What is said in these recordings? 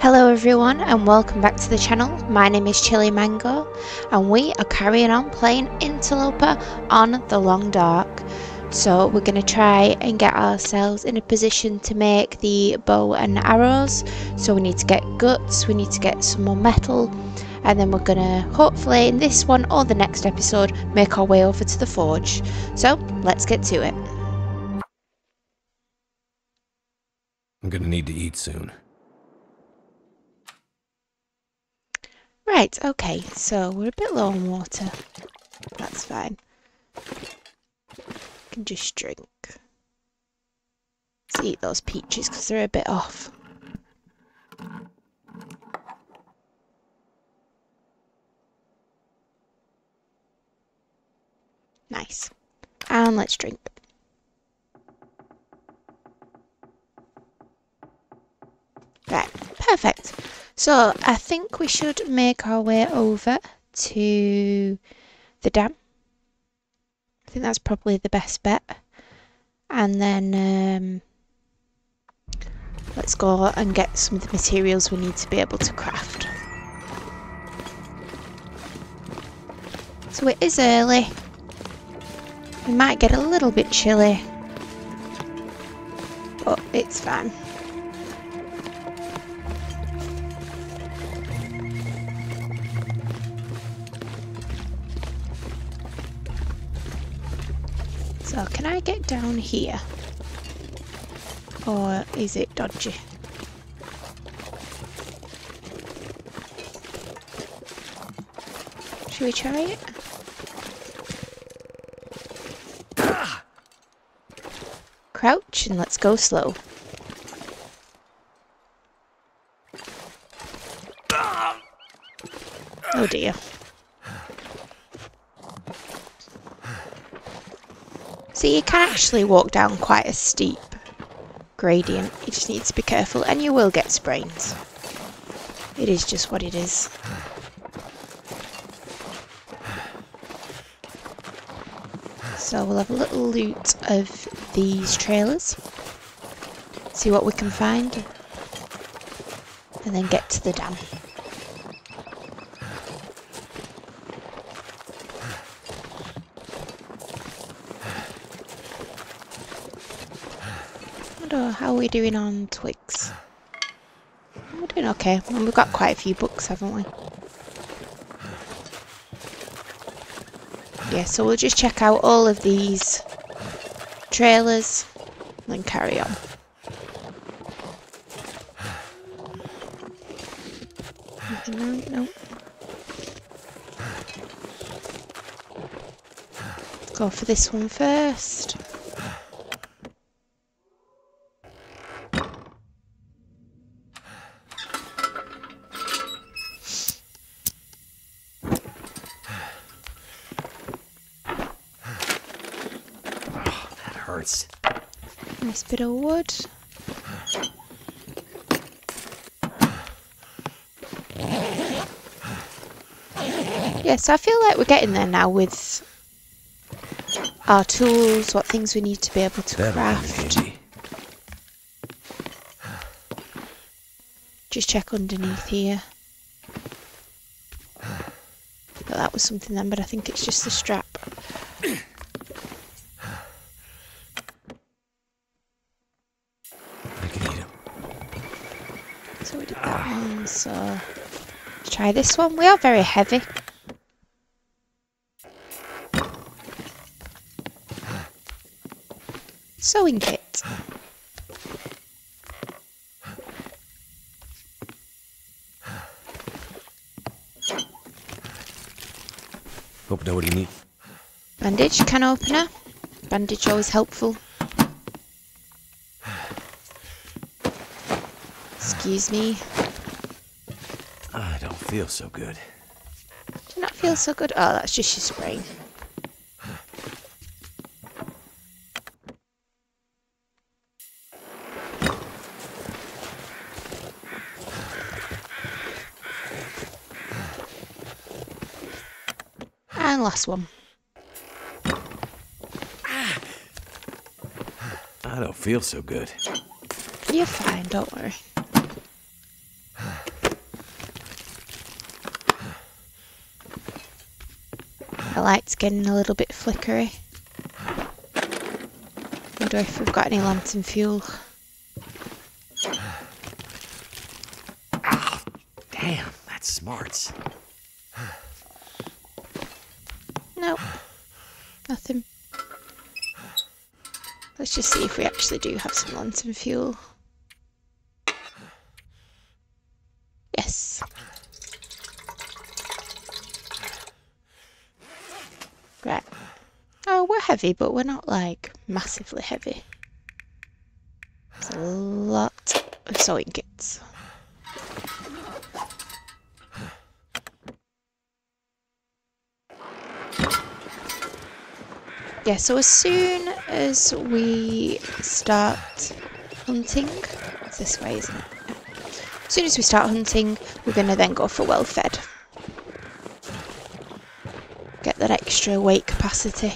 Hello everyone and welcome back to the channel. My name is Chilly Mango and we are carrying on playing Interloper on the Long Dark. So we're going to try and get ourselves in a position to make the bow and arrows. So we need to get guts, we need to get some more metal and then we're going to hopefully in this one or the next episode make our way over to the forge. So let's get to it. I'm gonna need to eat soon. Right, okay, so we're a bit low on water. That's fine. can just drink. Let's eat those peaches because they're a bit off. Nice. And let's drink. Right, perfect. So I think we should make our way over to the dam. I think that's probably the best bet. And then um, let's go and get some of the materials we need to be able to craft. So it is early. We might get a little bit chilly. But it's fine. So can I get down here? Or is it dodgy? Should we try it? Crouch and let's go slow. Oh dear. So you can actually walk down quite a steep gradient. You just need to be careful and you will get sprains. It is just what it is. So we'll have a little loot of these trailers. See what we can find. And then get to the dam. Wonder are we're doing on twigs. We're doing okay. We've got quite a few books, haven't we? Yeah, so we'll just check out all of these trailers and then carry on. No, no. Go for this one first. That hurts. Nice bit of wood. Yeah, so I feel like we're getting there now with our tools, what things we need to be able to That'll craft. Just check underneath here. But that was something then, but I think it's just the strap. I can eat 'em. So we did that one, so let's try this one. We are very heavy. Sewing kit. Hope nobody need. Bandage, can opener. Bandage always helpful. Excuse me. Feel so good. Do not feel so good? Oh, that's just your sprain. And last one. I don't feel so good. You're fine, don't worry. Light's getting a little bit flickery. Wonder if we've got any lantern fuel. Damn, that's smarts. Nope. Nothing. Let's just see if we actually do have some lantern fuel. Yes. Right. Oh, we're heavy, but we're not like massively heavy. It's a lot of sewing kits. Yeah, so as soon as we start hunting, it's this way, isn't it? As soon as we start hunting, we're going to then go for well fed. Get that extra weight capacity.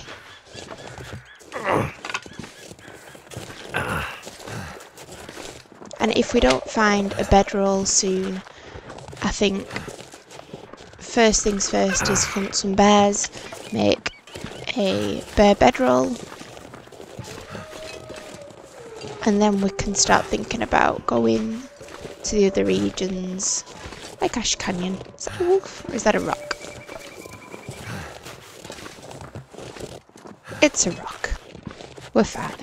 If we don't find a bedroll soon, I think first things first is hunt some bears, make a bear bedroll, and then we can start thinking about going to the other regions, like Ash Canyon. Is that a wolf or is that a rock? It's a rock. We're fine.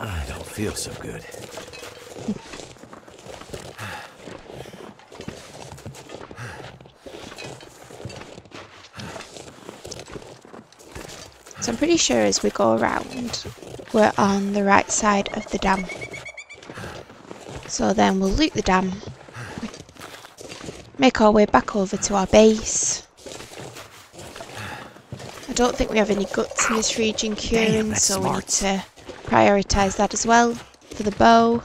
I don't feel so good. So I'm pretty sure as we go around, we're on the right side of the dam. So then we'll loot the dam, make our way back over to our base. I don't think we have any guts in this region curing, so we need to prioritise that as well for the bow.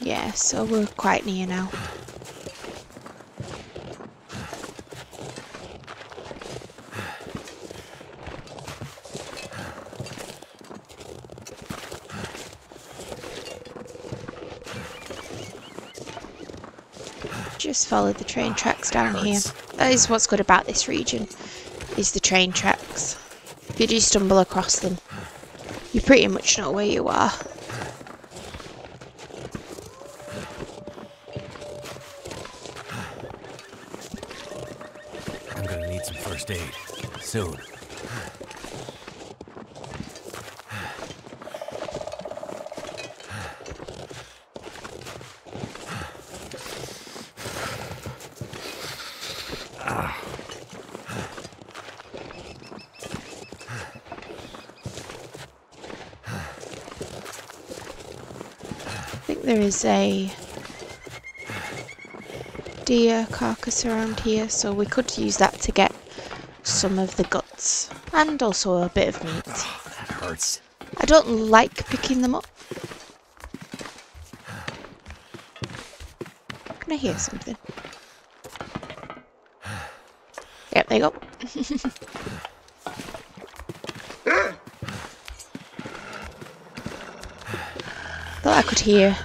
Yeah, so we're quite near now. Just follow the train tracks down here. That is what's good about this region, is the train tracks. If you do stumble across them, you pretty much know where you are. I'm gonna need some first aid. Soon. There is a deer carcass around here, so we could use that to get some of the guts and also a bit of meat. Oh, that hurts. I don't like picking them up. Can I hear something? Yep, there you go. Thought I could hear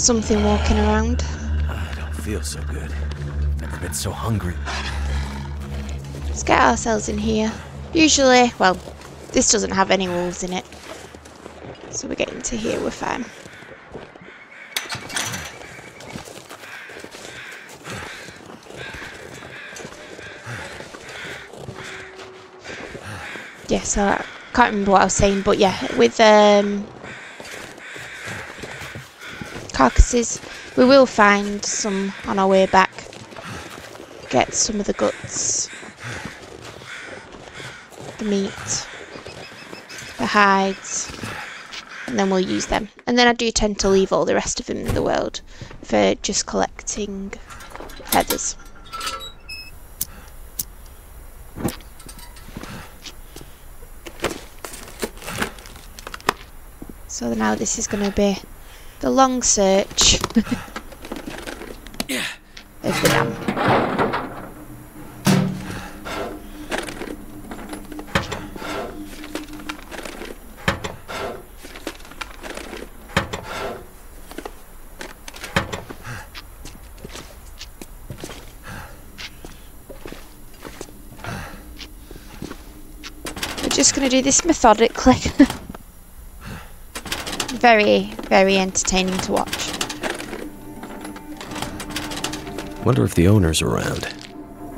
something walking around. I don't feel so good. Never been so hungry. Let's get ourselves in here. Usually, well, this doesn't have any wolves in it. So we get into here, we're fine. Yeah, so I can't remember what I was saying, but yeah, with um, carcasses, we will find some on our way back. Get some of the guts the meat, the hides, and then we'll use them. And then I do tend to leave all the rest of them in the world for just collecting feathers. So now this is going to be the long search of the dam. We're just going to do this methodically. very, very entertaining to watch. Wonder if the owner's around.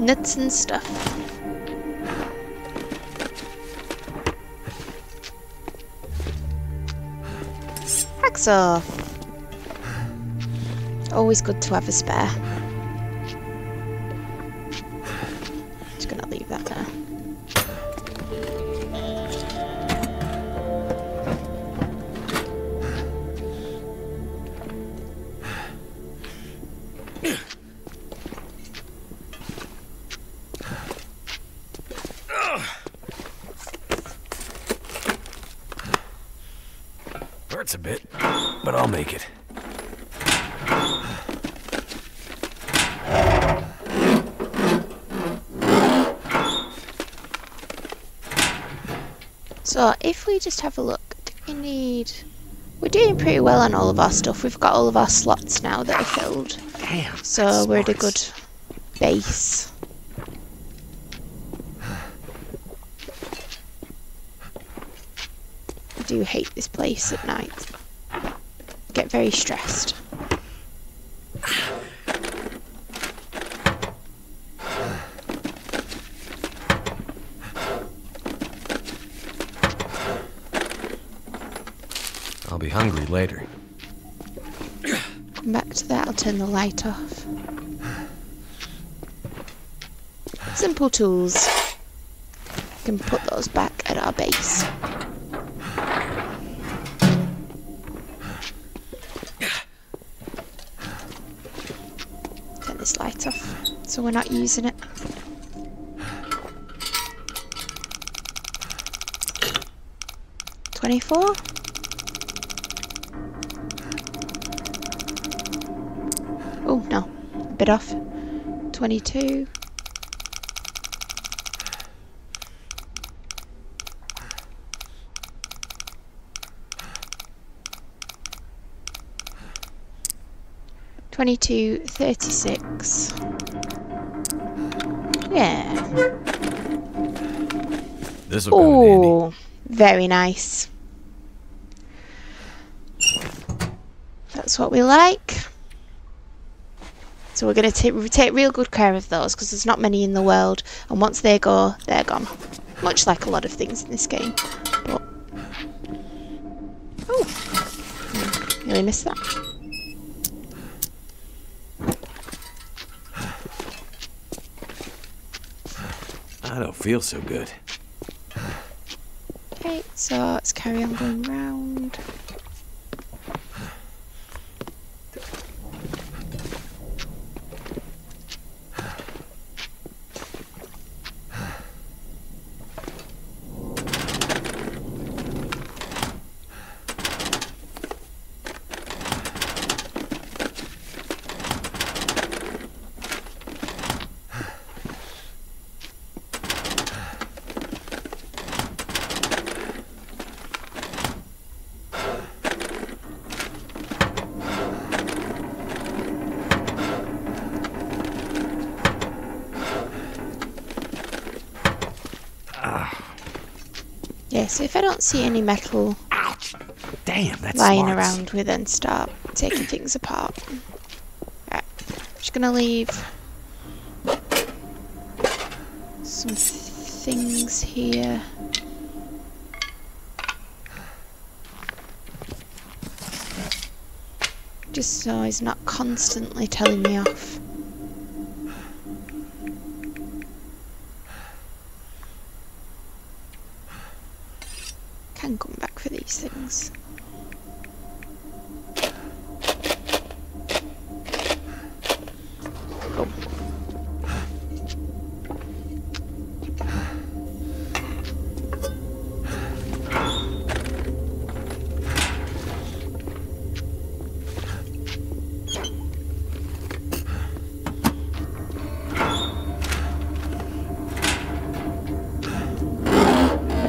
Nuts and stuff. Hacksaw. Always good to have a spare. So if we just have a look, do we need... We're doing pretty well on all of our stuff. We've got all of our slots now that are filled. Damn. So we're at a good base. I do hate this place at night. Get very stressed. I'll be hungry later. Come back to that, I'll turn the light off. Simple tools. We Can put those back at our base. Turn this light off so we're not using it. Off. 22. Twenty-two, thirty-six. Yeah. This'll come in handy. Oh, very nice. That's what we like. So we're going to take take real good care of those because there's not many in the world, and once they go, they're gone. Much like a lot of things in this game. But oh, nearly missed that. I don't feel so good. Okay, so let's carry on going round. Yeah, so if I don't see any metal Ouch! Damn, that's lying smarts. around, we then start taking things apart. Right, just gonna leave some things here. Just so he's not constantly telling me off.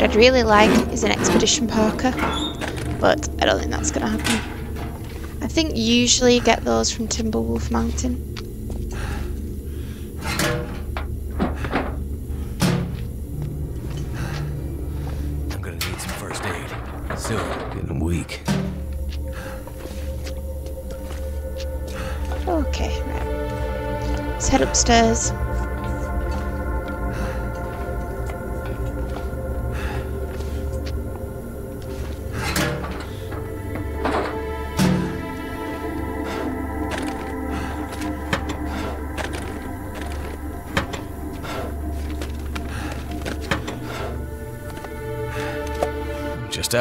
I'd really like is an expedition parka, but I don't think that's going to happen. I think usually you get those from Timberwolf Mountain. I'm gonna need some first aid. Still getting weak. Okay, right. Let's head upstairs.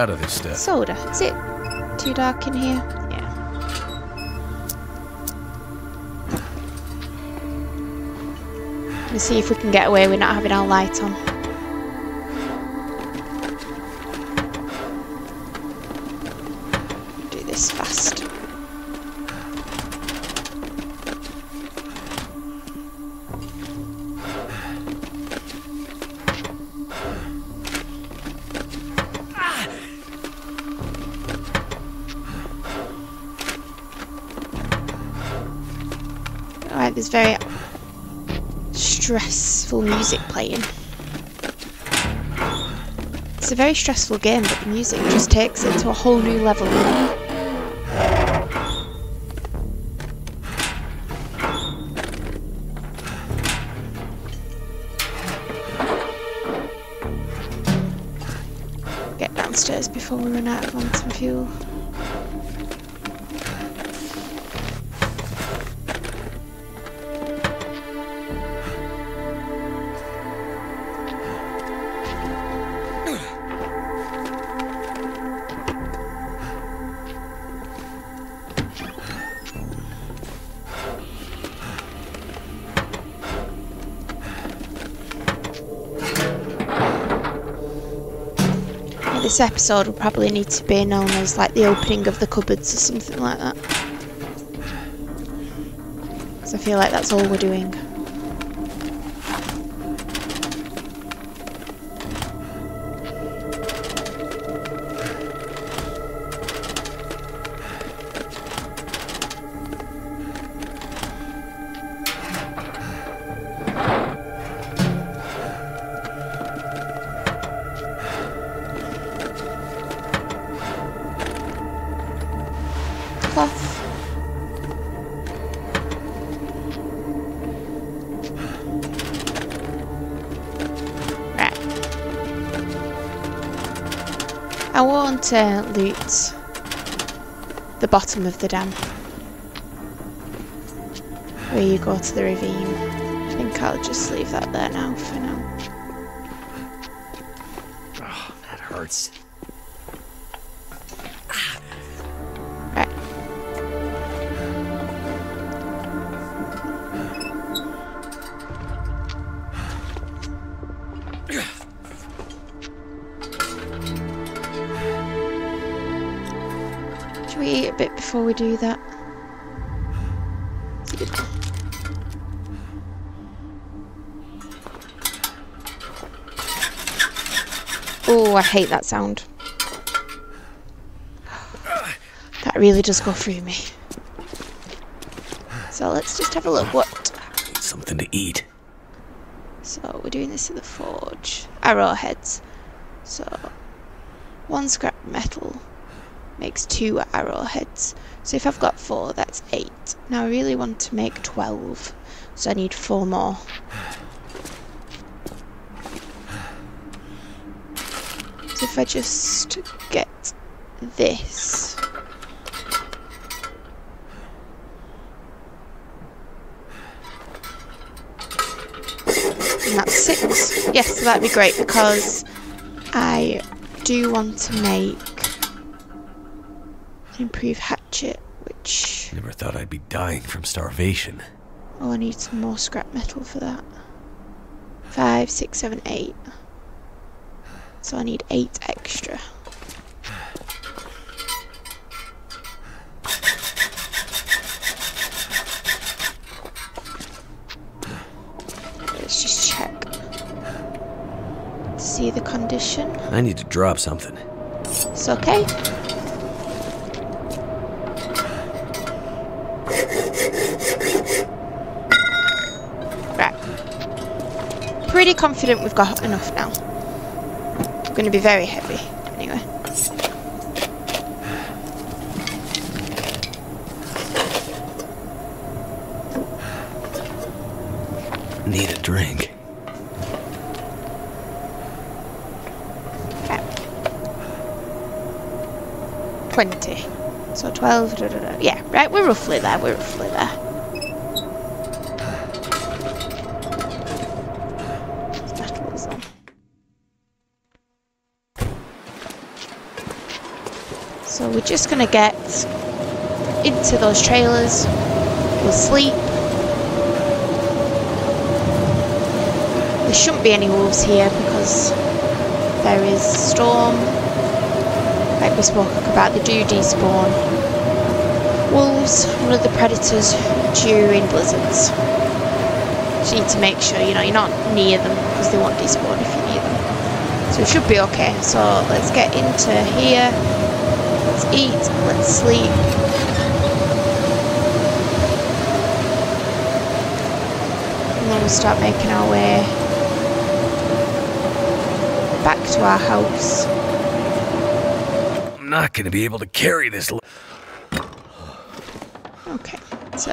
Out of this stuff. Soda. Is it too dark in here? Yeah. Let's see if we can get away with not having our light on. Playing. It's a very stressful game, but the music just takes it to a whole new level. This episode will probably need to be known as like the opening of the cupboards or something like that. Because I feel like that's all we're doing. Bottom of the dam. Where you go to the ravine. I think I'll just leave that there now for I hate that sound. That really does go through me. So let's just have a look what. Need something to eat. So we're doing this at the forge. Arrowheads. So one scrap metal makes two arrowheads. So if I've got four, that's eight. Now I really want to make twelve. So I need four more. If I just get this. And that's six. Yes, so that'd be great because I do want to make an improved hatchet, which Never thought I'd be dying from starvation. oh, I need some more scrap metal for that. Five, six, seven, eight. So I need eight extra. Let's just check. See the condition. I need to drop something. It's okay. Right. Pretty confident we've got enough now. Going to be very heavy, anyway. Need a drink. 20. So 12, da, da, da. yeah, right, we're roughly there, we're roughly there. Metals on. Just gonna get into those trailers, we'll sleep. There shouldn't be any wolves here because there is storm like we spoke about, they do despawn. Wolves, one of the predators during blizzards. So you need to make sure you know you're not near them because they won't despawn if you're near them. So it should be okay. So let's get into here. Eat. Let's sleep. And then we'll start making our way back to our house. I'm not gonna be able to carry this. l- Okay, so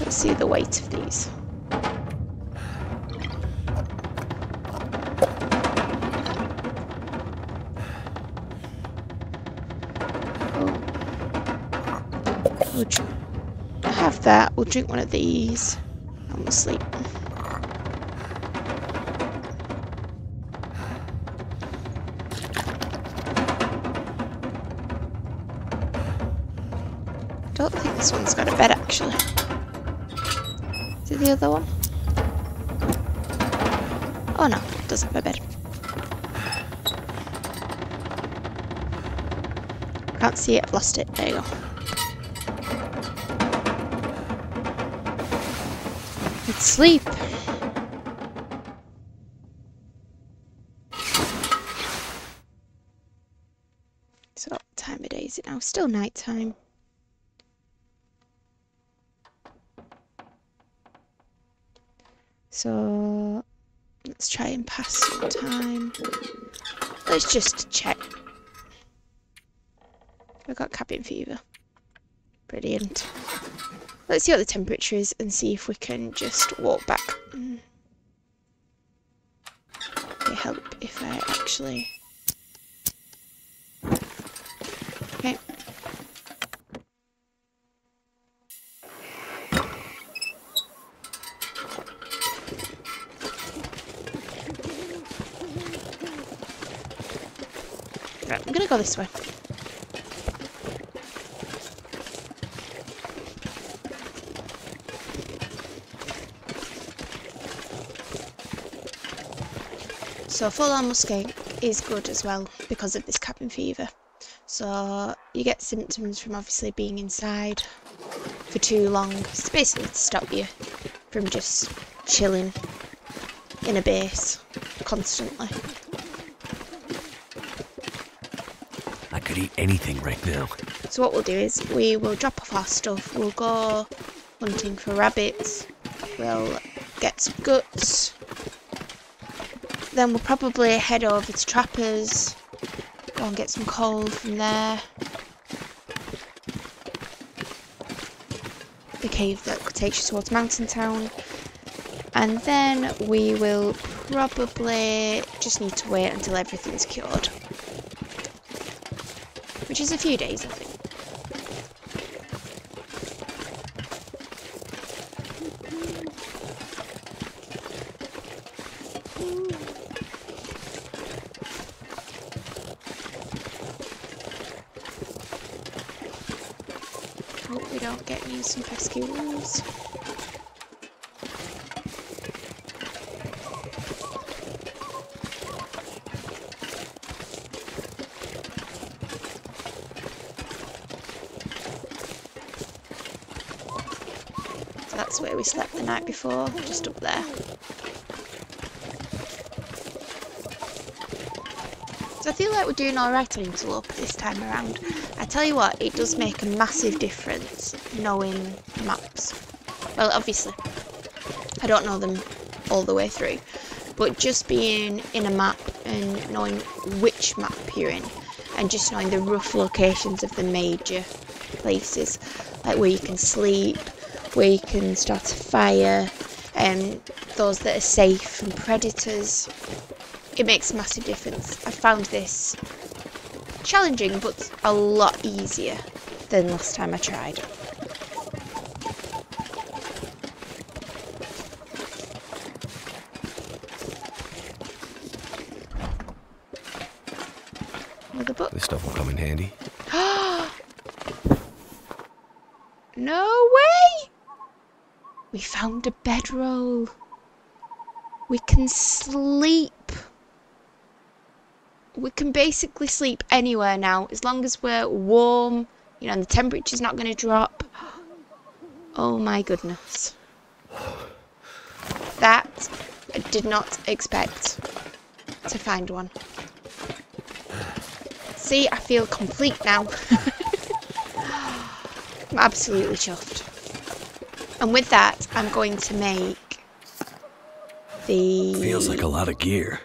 let's see the weight of these. We'll have that. We'll drink one of these and we'll sleep. Don't think this one's got a bed actually. Is it the other one? Oh no, it doesn't have a bed. Can't see it, I've lost it. There you go. Sleep. So what time of day is it now? Still night time. So let's try and pass some time. Let's just check. I've got cabin fever. Let's see what the temperature is and see if we can just walk back. Mm. May help if I actually. Okay. I'm gonna go this way. So full on muskeg is good as well because of this cabin fever. So you get symptoms from obviously being inside for too long. It's basically to stop you from just chilling in a base constantly. I could eat anything right now. So what we'll do is we will drop off our stuff. We'll go hunting for rabbits. We'll get some guts. Then we'll probably head over to Trappers. Go and get some coal from there. The cave that takes you towards Mountain Town. And then we will probably just need to wait until everything's cured. Which is a few days, I think. Hope we don't get any some pesky wolves. that's where we slept the night before, just up there. So I feel like we're doing alright on Interloper this time around. I tell you what, it does make a massive difference knowing maps. Well, obviously, I don't know them all the way through, but just being in a map and knowing which map you're in, and just knowing the rough locations of the major places, like where you can sleep, you can start a fire, and those that are safe from predators, it makes a massive difference. I found this challenging, but a lot easier than last time I tried. Another book. This stuff will come in handy. no way! We found a bedroll. We can sleep. We can basically sleep anywhere now as long as we're warm, you know, and the temperature's not going to drop. Oh my goodness. That I did not expect to find one. See, I feel complete now. I'm absolutely chuffed. And with that, I'm going to make the... Feels like a lot of gear.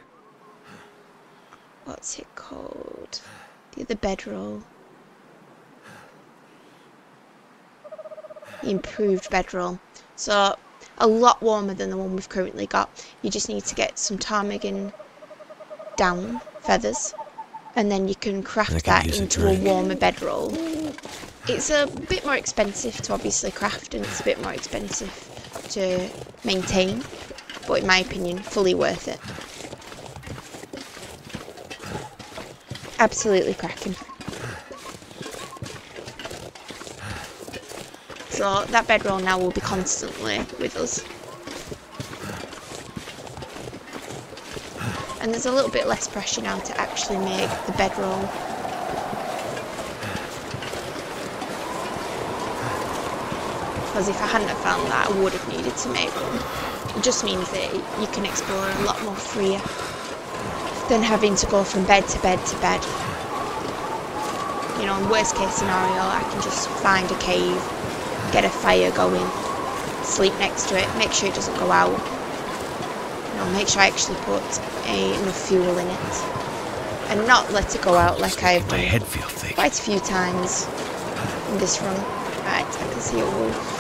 What's it called? The other bedroll. The improved bedroll. So, a lot warmer than the one we've currently got. You just need to get some ptarmigan down feathers and then you can craft that into a warmer bedroll. It's a bit more expensive to obviously craft and it's a bit more expensive to maintain, but in my opinion, fully worth it. Absolutely cracking. So that bedroll now will be constantly with us. And there's a little bit less pressure now to actually make the bedroll. Because if I hadn't have found that, I would have needed to make one. It just means that you can explore a lot more freer than having to go from bed to bed to bed. You know, in worst case scenario, I can just find a cave, get a fire going, sleep next to it, make sure it doesn't go out. Know, make sure I actually put a, enough fuel in it. And not let it go out like I have My done head feel thick. quite a few times in this run. Right, I can see a wolf.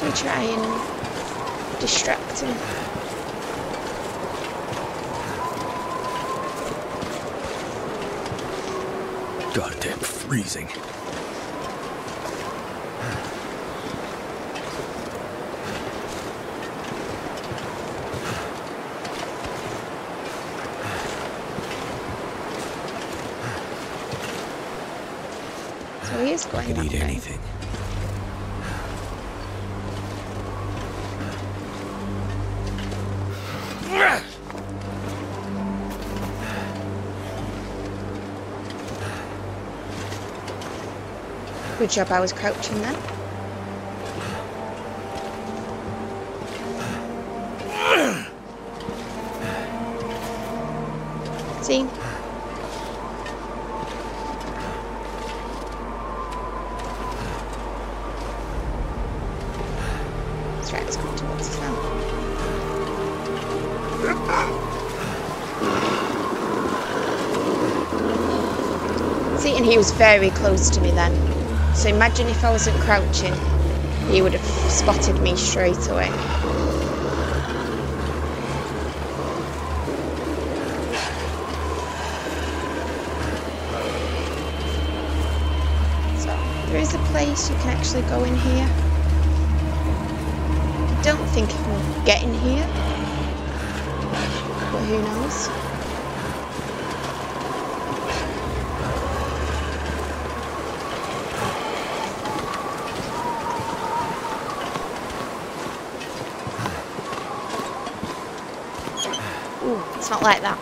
We try and distract him? Freezing. So going Could eat anything. Good job I was crouching then. See? Towards us now. See, and he was very close to me then. So imagine if I wasn't crouching, he would have spotted me straight away. So there is a place you can actually go in here. I don't think you can get in here, but who knows? It's not like that.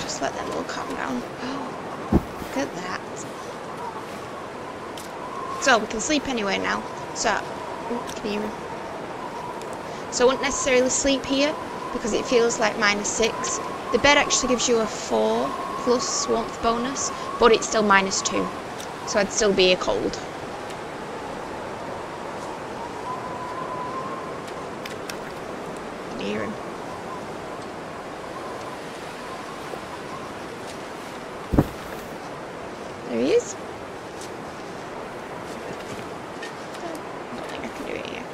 Just let them all calm down. Look at that. So we can sleep anywhere now. So, can you? So I wouldn't necessarily sleep here because it feels like minus six. The bed actually gives you a four plus warmth bonus, but it's still minus two. So I'd still be a cold. Can you hear him? There he is. I don't think I can do it here.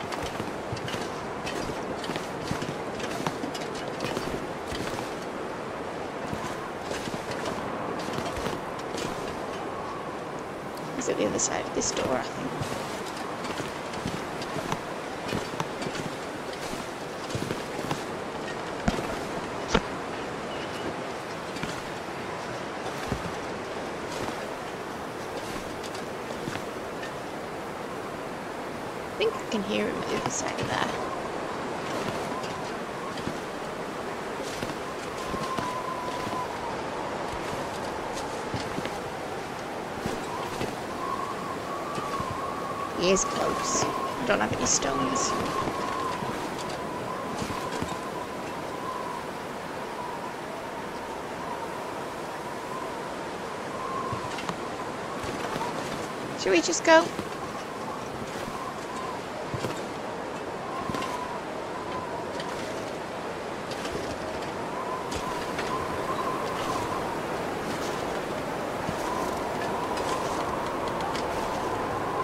He's at the other side of this door, I think. I think I can hear him at the other side of there. He is close. I don't have any stones. Should we just go?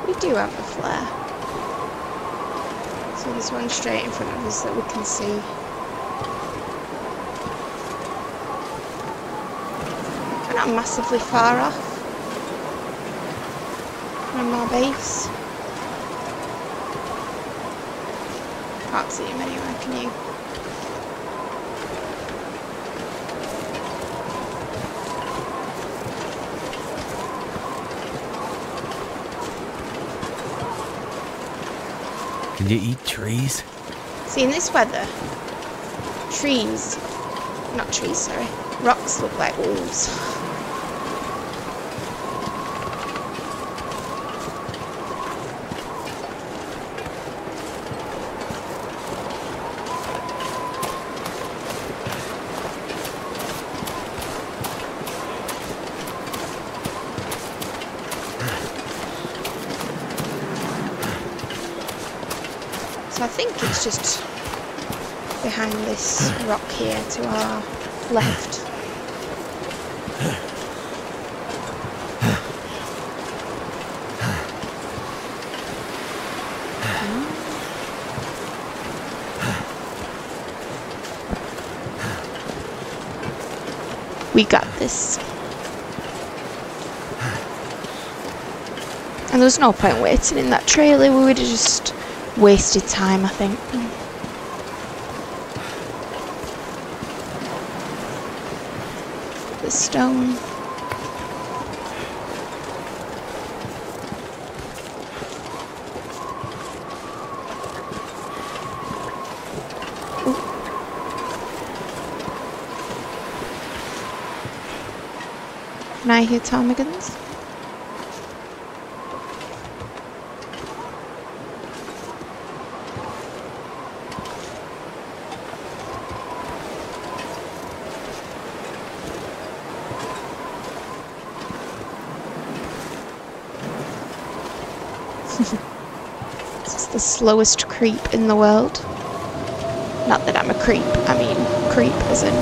We do have a flare. So there's one straight in front of us that we can see. We're not massively far off base. Can't see him anywhere, can you? Can you eat trees? See, in this weather, trees, not trees, sorry, rocks look like wolves. So I think it's just behind this rock here to our left. We got this. And there was no point waiting in that trailer, we would have just wasted time, I think. The stone. Can I hear ptarmigans? Slowest creep in the world. Not that I'm a creep, I mean creep as in.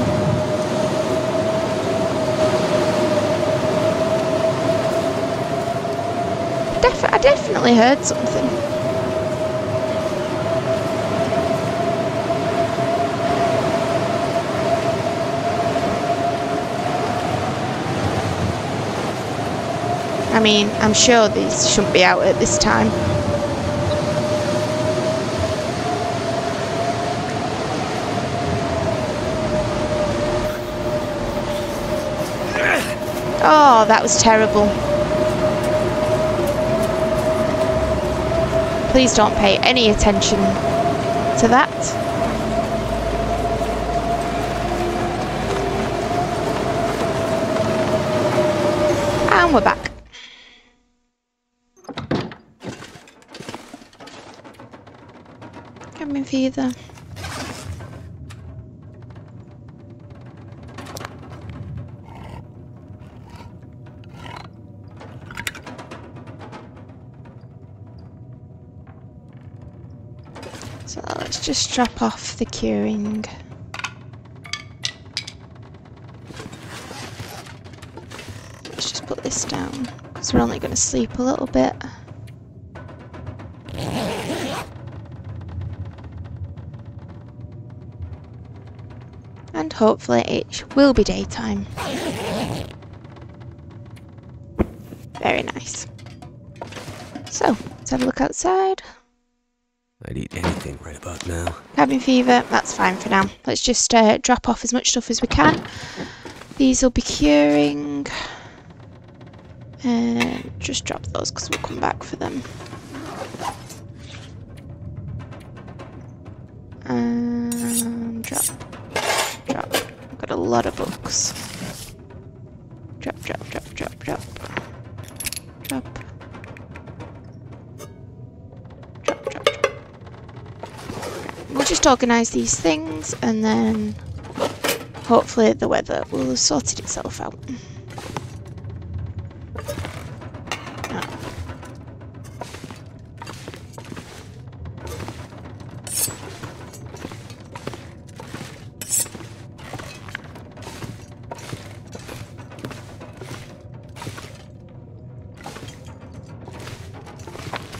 Def- I definitely heard something. I mean, I'm sure these shouldn't be out at this time. Oh, that was terrible. Please don't pay any attention to that. And we're back. Cabin fever. So drop off the curing. Let's just put this down because we're only going to sleep a little bit. And hopefully it will be daytime. Very nice. So, let's have a look outside. Anything right about now. Cabin fever, that's fine for now. Let's just uh, drop off as much stuff as we can. These will be curing. And just drop those because we'll come back for them. And drop. Drop. I've got a lot of books. Just organise these things and then hopefully the weather will have sorted itself out.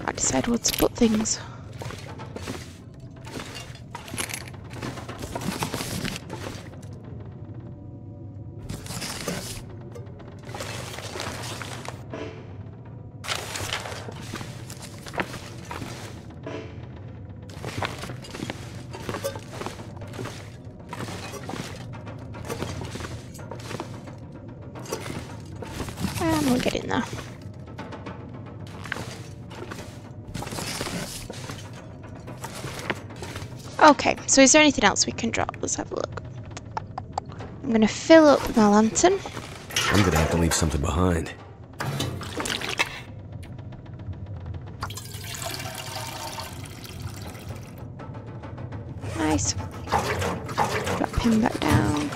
I decide where to put things. Okay, so is there anything else we can drop? Let's have a look. I'm going to fill up my lantern. I'm gonna have to leave something behind. Nice. Drop him back down.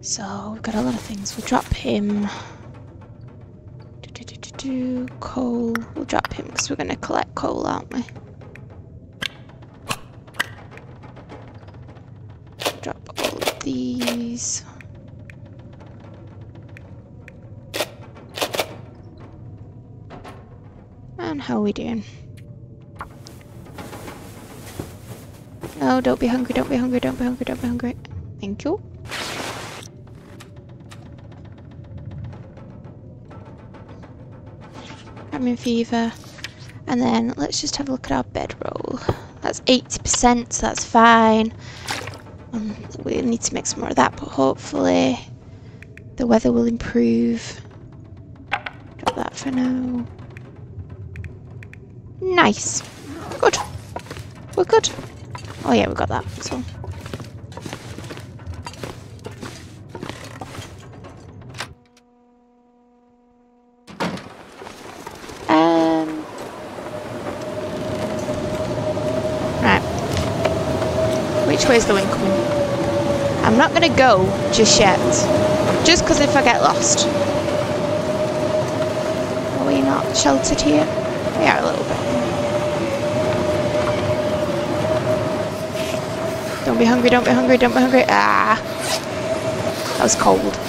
So we've got a lot of things. We'll drop him. Him because we're going to collect coal, aren't we? Drop all of these. And how are we doing? No, don't be hungry, don't be hungry, don't be hungry, don't be hungry. Thank you. Having fever. And then let's just have a look at our bedroll. That's 80%, so that's fine. Um, we need to make some more of that, but hopefully the weather will improve. Drop that for now. Nice. Good. We're good. Oh yeah, we got that. So. Which the wind coming? I'm not gonna go just yet. Just because if I get lost. Are we not sheltered here? We are a little bit. Don't be hungry, don't be hungry, don't be hungry. Ah. That was cold.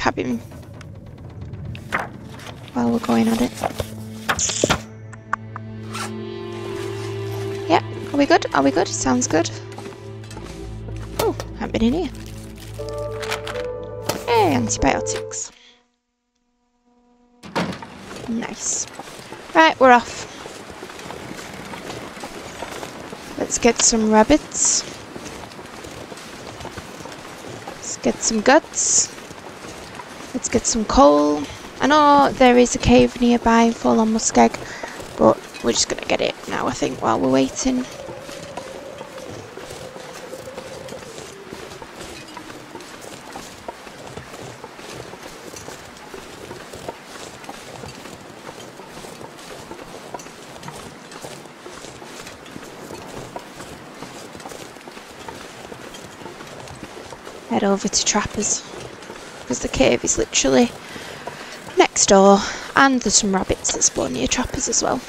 Get cabin while we're going at it. Yeah, are we good? Are we good? Sounds good. Oh, haven't been in here. Hey, antibiotics. Nice. Right, we're off. Let's get some rabbits. Let's get some guts. Let's get some coal. I know there is a cave nearby in Forlorn Muskeg, but we're just going to get it now, I think, while we're waiting. head over to Trappers because the cave is literally next door and there's some rabbits that spawn near Trappers as well.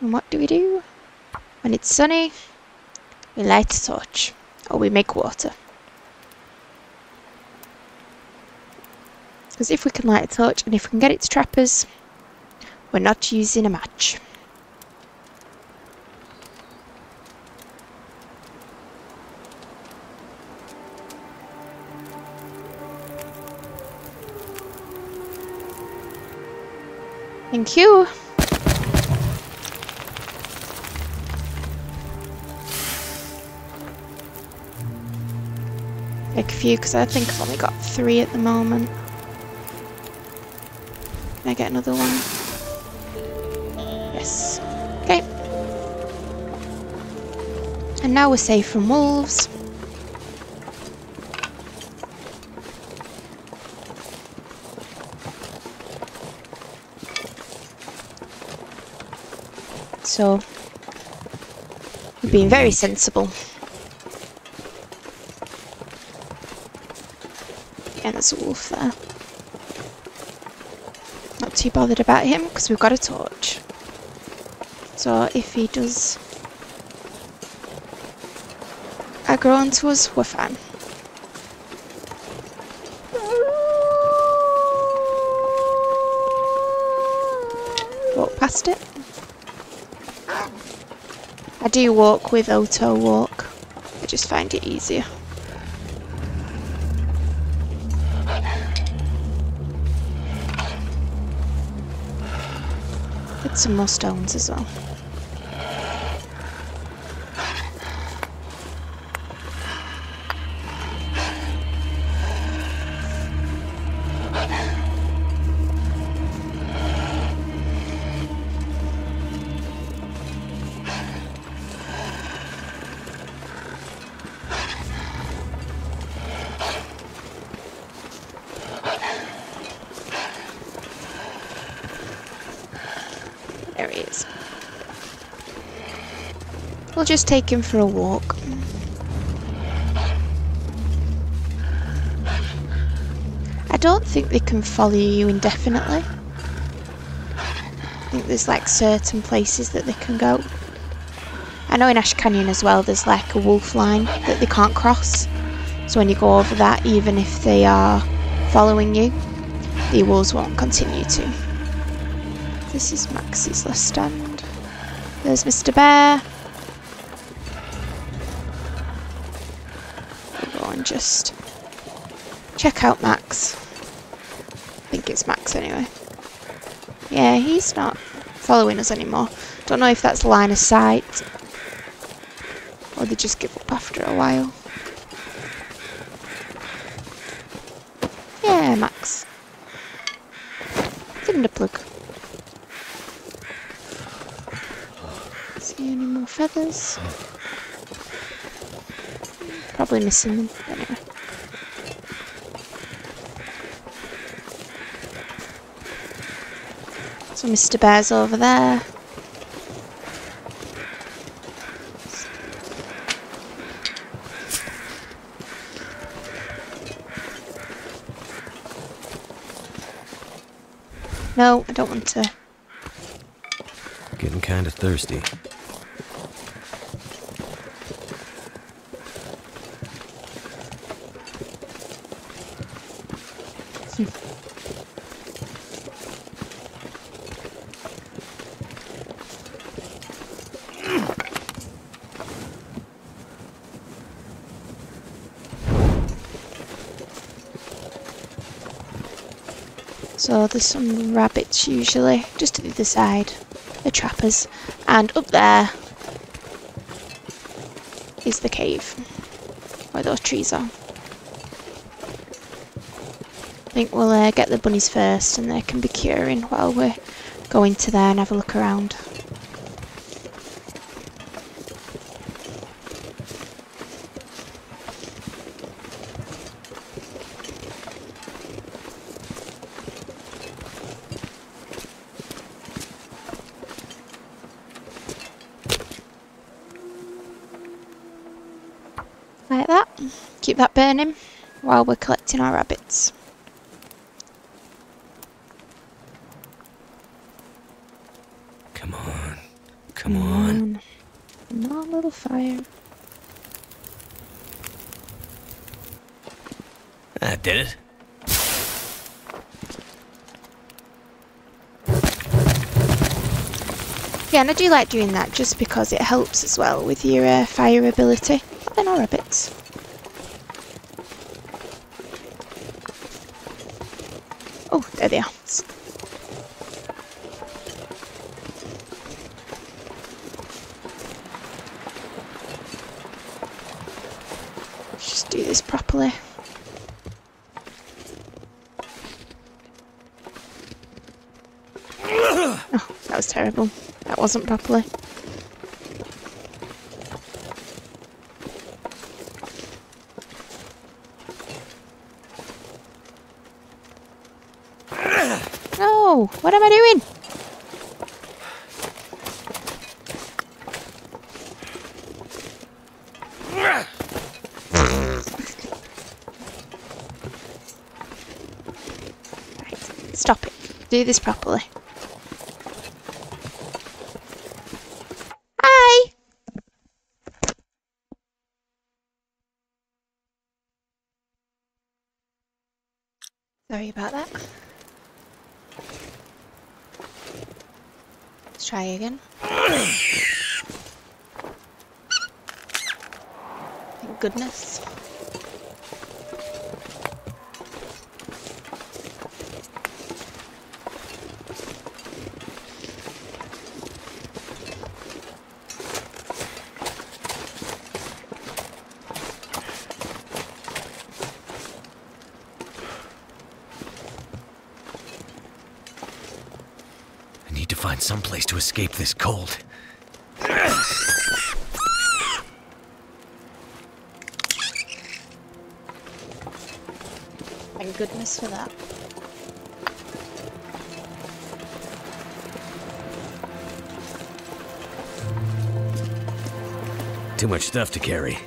And what do we do? When it's sunny, we light a torch or we make water. Because if we can light a torch and if we can get it to trappers, we're not using a match. Thank you. Take a few because I think I've only got three at the moment. Can I get another one? And now we're safe from wolves. So, we've been very sensible. And there's a wolf there Not too bothered about him because we've got a torch. So if he does onto us, we're fine. Walk past it. I do walk with auto walk. I just find it easier. Get some more stones as well. Just take him for a walk. I don't think they can follow you indefinitely. I think there's like certain places that they can go. I know in Ash Canyon as well there's like a wolf line that they can't cross. So when you go over that, even if they are following you, the wolves won't continue to. This is Max's last stand. There's Mr. Bear. Just check out Max. I think it's Max anyway. Yeah, he's not following us anymore. Don't know if that's line of sight or they just give up after a while. Yeah, Max. Thunderplug. See any more feathers? Probably missing them. Anyway. So Mr. Bear's over there. No, I don't want to. Getting kind of thirsty. There's some rabbits usually, just to the other side. The trappers. And up there is the cave. Where those trees are. I think we'll uh, get the bunnies first and they can be curing while we go into there and have a look around. Like that. Keep that burning while we're collecting our rabbits. Come on. Come on. No little fire. That did it. Yeah, and I do like doing that just because it helps as well with your uh, fire ability. They're not rabbits. Oh, there they are. S- Just do this properly. Oh, that was terrible. That wasn't properly. No! What am I doing? Stop it. Do this properly. Hi! Sorry about that. Let's try again. Thank goodness. I need to find some place to escape this cold. Thank goodness for that. Too much stuff to carry.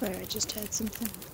Swear I just heard something.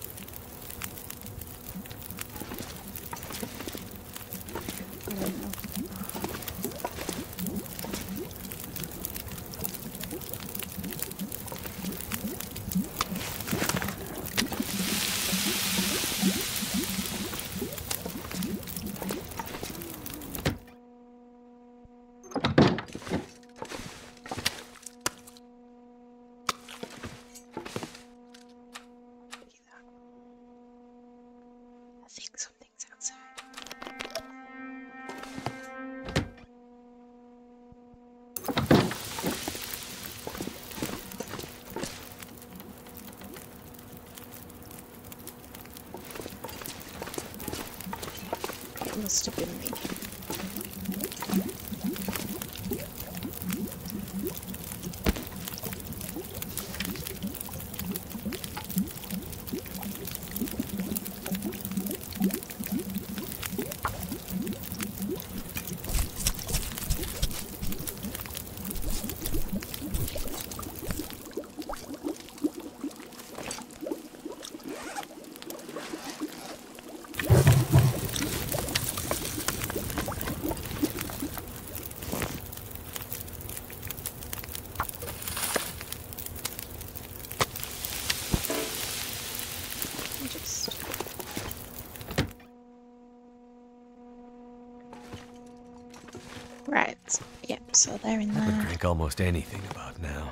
So they're I could drink almost anything about now.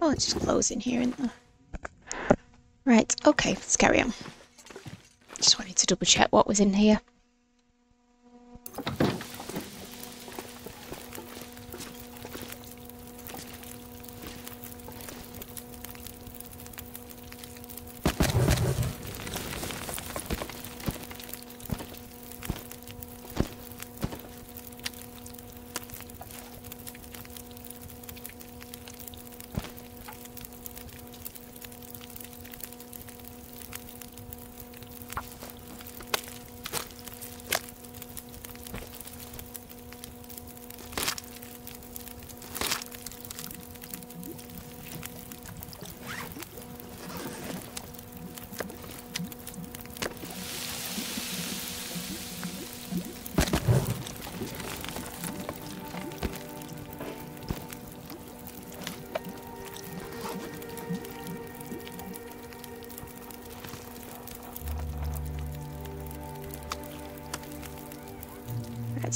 Oh, it's just closing here, isn't there? Right. Okay. Let's carry on. Just wanted to double check what was in here.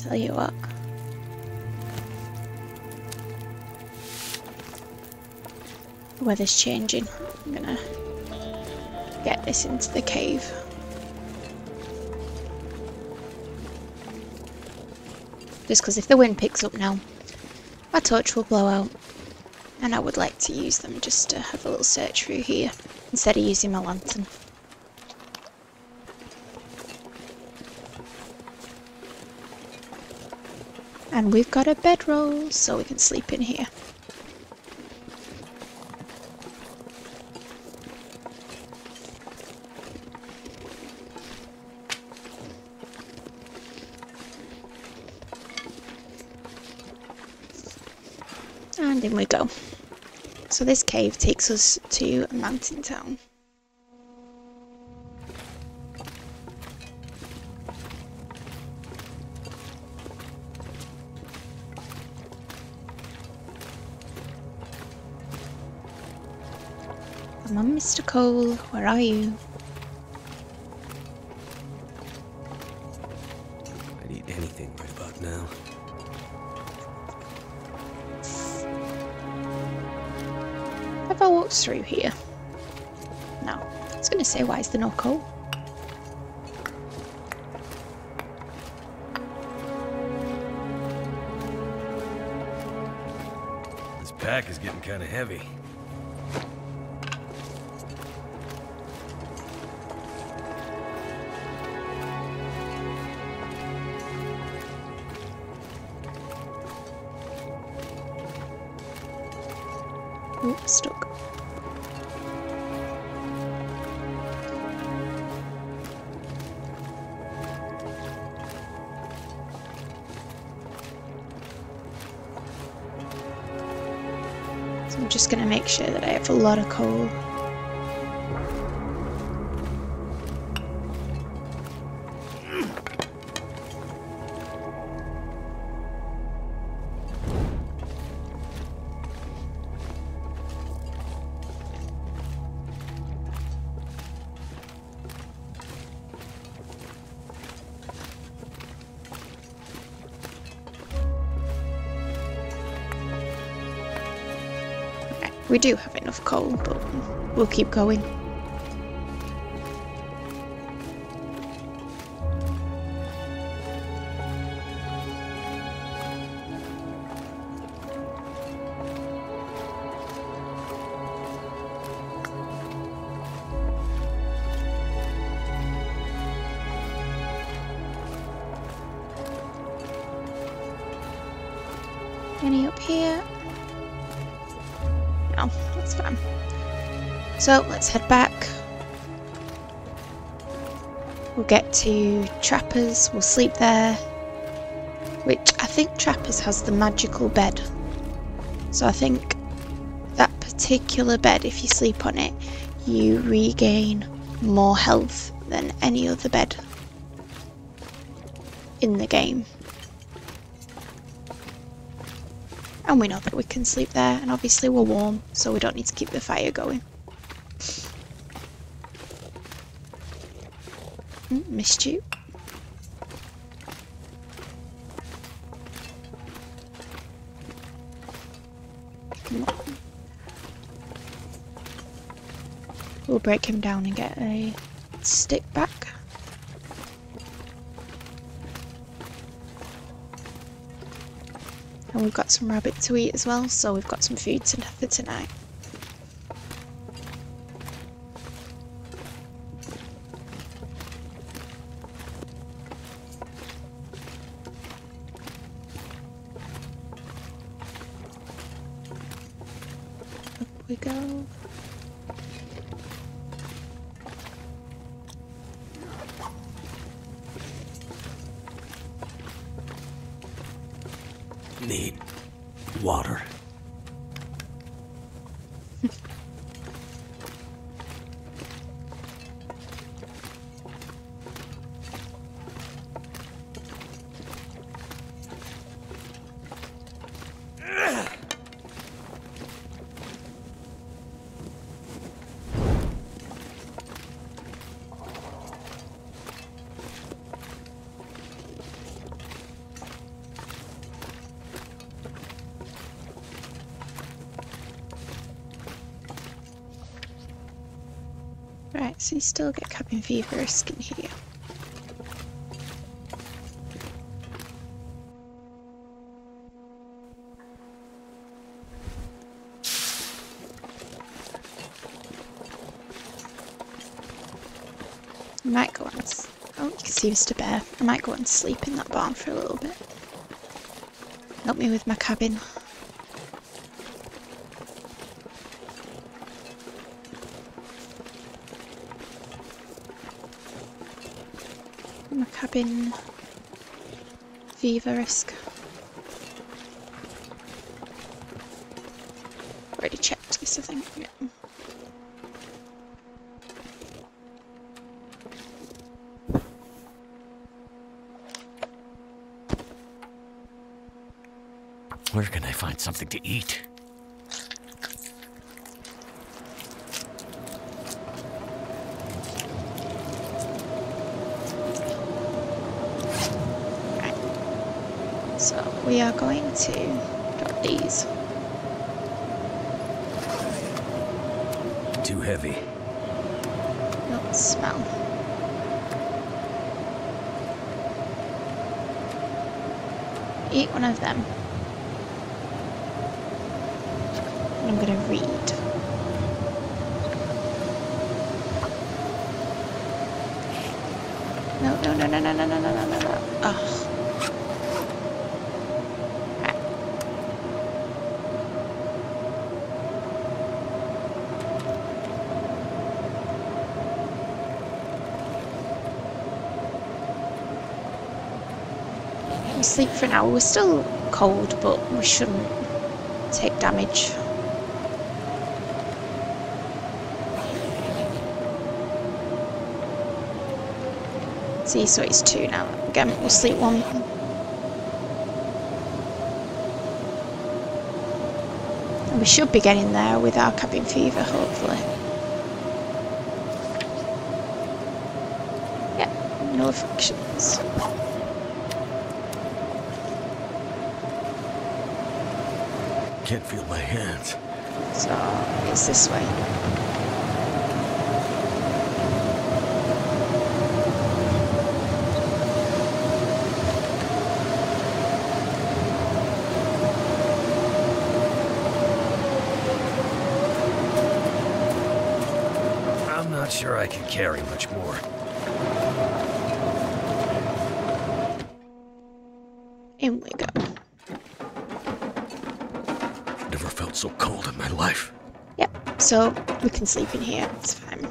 Tell you what. The weather's changing. I'm gonna get this into the cave. Just because if the wind picks up now, my torch will blow out. And I would like to use them just to have a little search through here instead of using my lantern. And we've got a bedroll, so we can sleep in here. And in we go. So this cave takes us to a mountain town. Cole, where are you? I'd eat anything right about now. Have I walked through here? No. I was going to say, why is there no coal? This pack is getting kind of heavy. Stuck. So I'm just going to make sure that I have a lot of coal. We do have enough coal, but we'll keep going. Let's head back. We'll get to Trappers, we'll sleep there. Which I think Trappers has the magical bed. So I think that particular bed, if you sleep on it, you regain more health than any other bed in the game. And we know that we can sleep there, and obviously we're warm, so we don't need to keep the fire going. Mm, missed you. We'll break him down and get a stick back. And we've got some rabbit to eat as well, so we've got some food for tonight. So you still get cabin fever skin in here. I might go s- oh, you can see Mr. Bear. I might go and sleep in that barn for a little bit. Help me with my cabin. Cabin fever. Already checked this, I think. Yeah. Where can I find something to eat? So we are going to drop these. Too heavy. Not smell. Eat one of them. And I'm gonna read. No, no, no, no, no, no, no, no, no, no, no. Ugh. Sleep for an hour. We're still cold, but we shouldn't take damage. See, so it's two now. Again, we'll sleep one. And we should be getting there with our cabin fever, hopefully. Yeah, no affections. Can't feel my hands. So it's this way. I'm not sure I can carry much more. In we go. So cold in my life. Yep, so we can sleep in here, it's fine.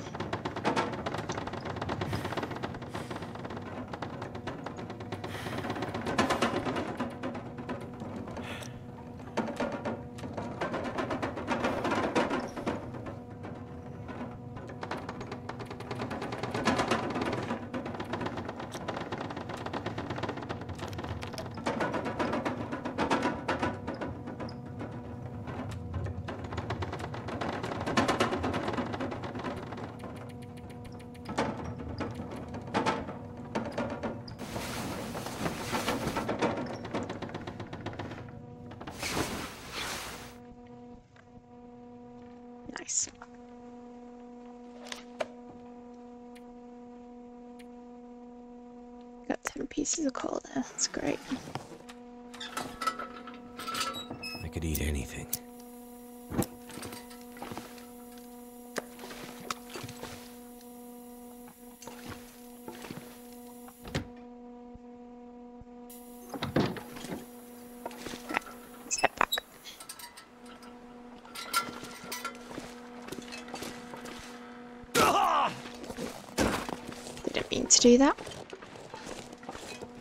Do that.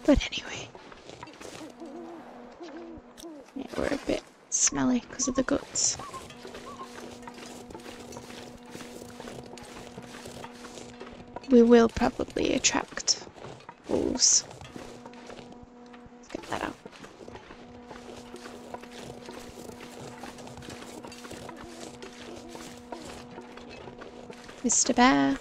But anyway. Yeah, we're a bit smelly because of the guts. We will probably attract wolves. Let's get that out. Mr. Bear.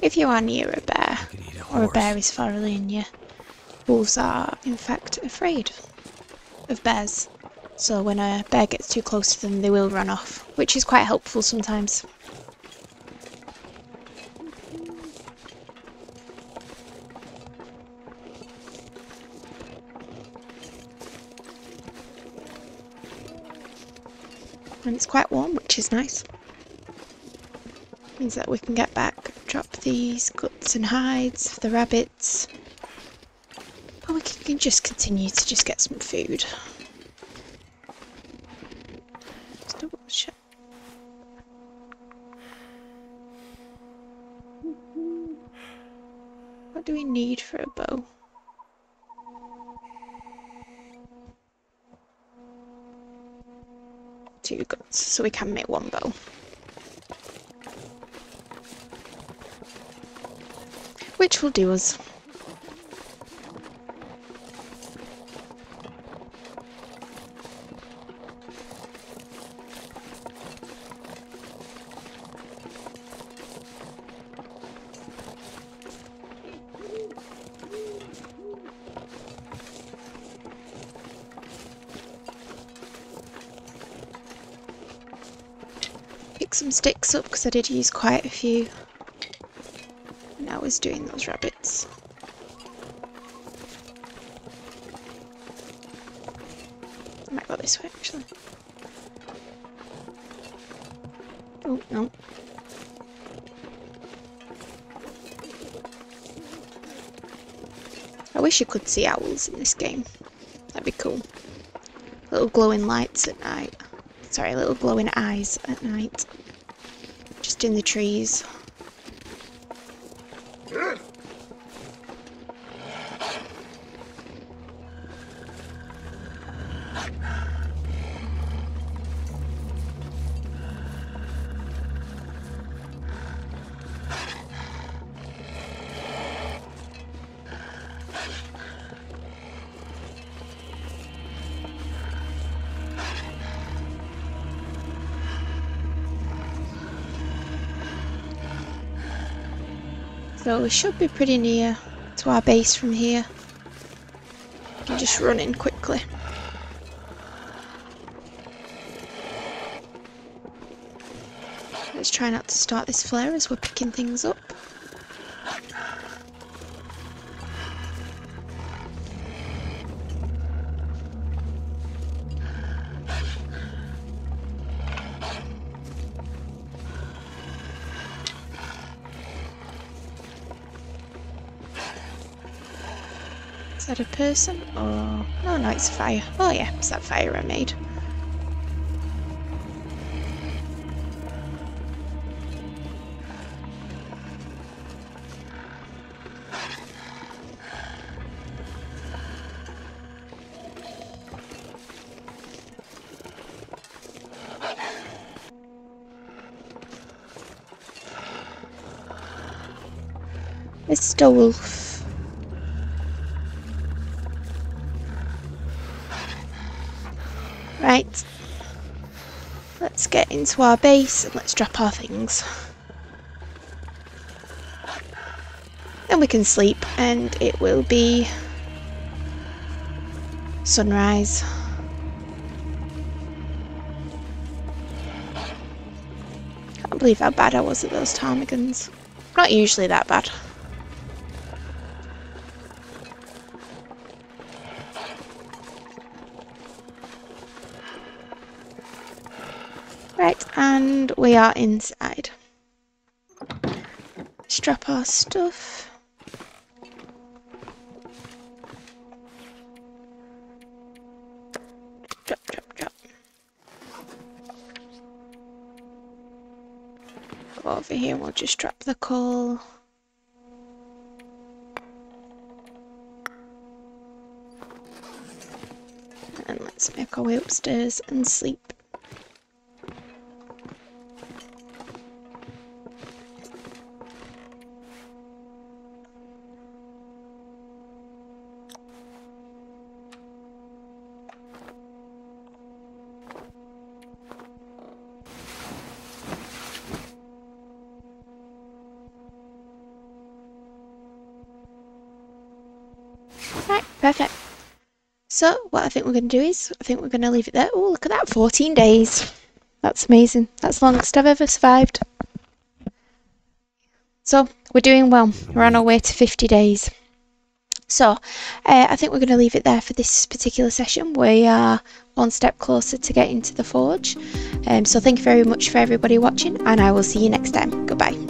If you are near a bear, I could eat a or a bear is following you, wolves are in fact afraid of bears. So when a bear gets too close to them, they will run off, which is quite helpful sometimes. And it's quite warm, which is nice. Means that we can get back, these guts and hides for the rabbits. But we can just continue to just get some food. What do we need for a bow? Two guts, so we can make one bow. Pick some sticks up because I did use quite a few. And was doing those rabbits. I might go this way actually. Oh no. I wish you could see owls in this game. That'd be cool. Little glowing lights at night. Sorry, little glowing eyes at night. Just in the trees. So we should be pretty near to our base from here. can just run in quickly. Let's try not to start this flare as we're picking things up. Person? Oh, no, no, it's fire. Oh yeah, it's that fire I made. Mr. into our base and let's drop our things. Then we can sleep and it will be sunrise. Can't believe how bad I was at those ptarmigans. Not usually that bad. Are inside. Strap our stuff. Drop, drop, drop. Over here, we'll just drop the coal. And let's make our way upstairs and sleep. We're going to do is, I think we're going to leave it there. Oh, look at that, 14 days. That's amazing. That's the longest I've ever survived. So, we're doing well. We're on our way to 50 days. So, uh, I think we're going to leave it there for this particular session. We are one step closer to getting to the forge. Um, so, thank you very much for everybody watching, and I will see you next time. Goodbye.